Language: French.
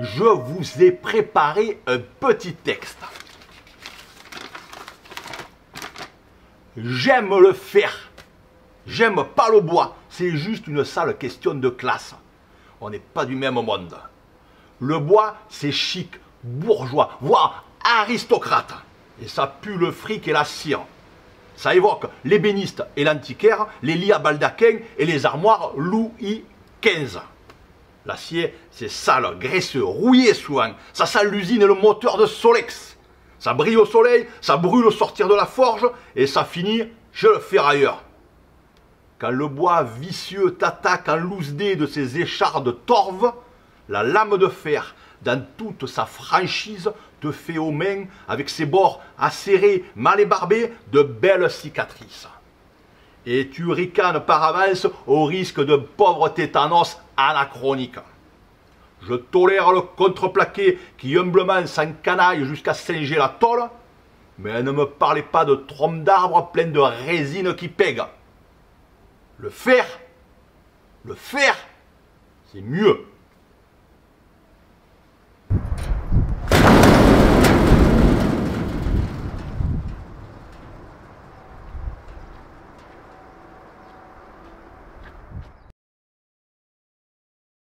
je vous ai préparé un petit texte. J'aime le fer. J'aime pas le bois. C'est juste une sale question de classe. On n'est pas du même monde. Le bois, c'est chic, bourgeois, voire aristocrate. Et ça pue le fric et la cire. Ça évoque l'ébéniste et l'antiquaire, les lits à baldaquin et les armoires Louis XV. L'acier, c'est sale, graisseux, rouillé souvent. Ça sent l'usine et le moteur de Solex. Ça brille au soleil, ça brûle au sortir de la forge et ça finit chez le ferrailleur. Quand le bois vicieux t'attaque en loose de ses échardes torves, la lame de fer, dans toute sa franchise, te fait aux mains, avec ses bords acérés, mal ébarbés, de belles cicatrices. Et tu ricanes par avance au risque de pauvre tétanos anachronique. Je tolère le contreplaqué qui humblement s'encanaille jusqu'à singer la tôle, mais ne me parlez pas de troncs d'arbres pleins de résine qui pèguent. Le fer, le fer, c'est mieux.